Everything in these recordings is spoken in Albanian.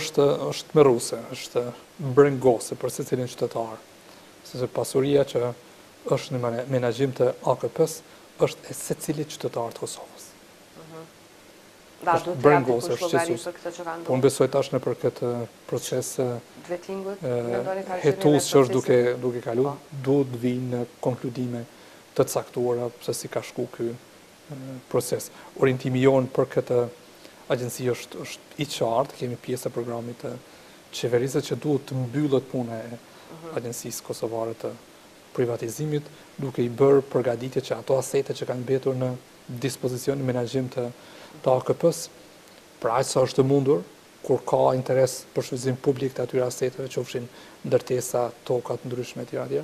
Është, është tmerruese, është brengose për secilin qytetar, sepse pasuria që është në menaxhim të AKP-së është e secilit qytetar të Kosovës. Do, duhet të japë dikush llogari për këtë që ka ndodhur. Po unë besoj tash nëpër këtë proces hetues që është duke duke kaluar, duhet të vijnë në konkludime të caktuara se si ka shku ky proces. Orientimi jonë për këtë agjenci është është i qartë, kemi pjesë e programit të qeverisë që duhet të mbyllet puna e Agjencisë Kosovare të Privatizimit, duke i bërë përgatitjet që ato asete që kanë mbetur në dispozicion në menaxhim të AKP-së, për aq sa është e mundur, kur ka interes për shfrytëzim publik të atyre aseteve, qofshin ndërtesa, toka të ndryshme etj etj,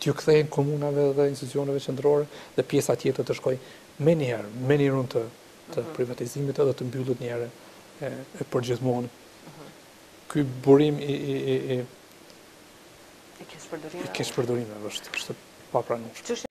t'iu kthehen komunave dhe institucioneve qendrore dhe pjesa tjetër të shkojë menjëherë, me njërën të të privatizimit edhe të mbyllet një herë e përgjithmonë. Ky burim i i i i i keqpërdorimeve. I keqpërdorimeve është është papranueshëm.